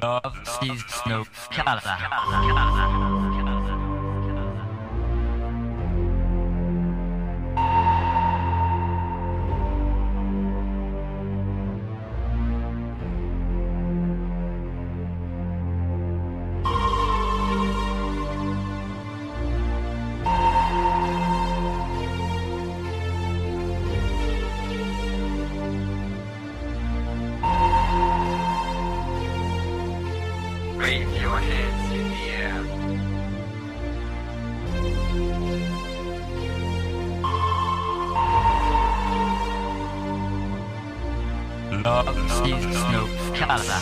Love sees no color. your hands in the air. Love is Snoop's color.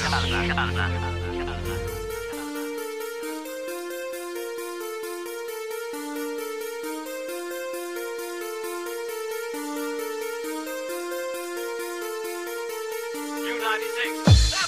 United States.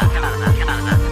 Come on, come on.